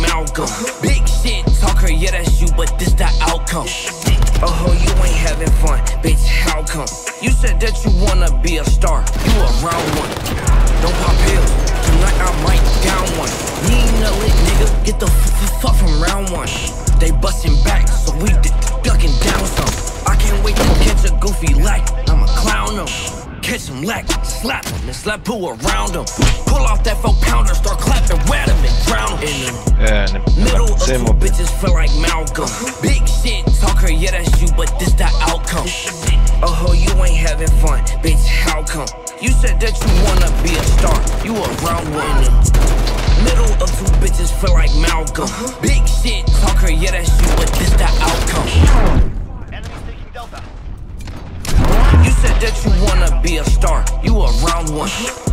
Malcolm. Big shit talker, yeah, that's you, but this the outcome. Oh, you ain't having fun, bitch, how come? You said that you wanna be a star, you a round one. Don't pop pills, tonight I might down one. You ain't a lit nigga, get the fuck from round one. They busting back, so we ducking down some. I can't wait to catch a goofy like I'ma clown them. Catch him lack, slap him, and slap who around him. Pull off that four pounder, start clapping, rat him middle of same two bitches feel like Malcolm. Big shit talker, yeah, that's you, but this the outcome. Oh, you ain't having fun, bitch, how come? You said that you wanna be a star, you a round one. Middle of two bitches feel like Malcolm. Big shit talker, yeah, that's you, but this the outcome. Enemies taking Delta. You said that you wanna be a star, you a round one.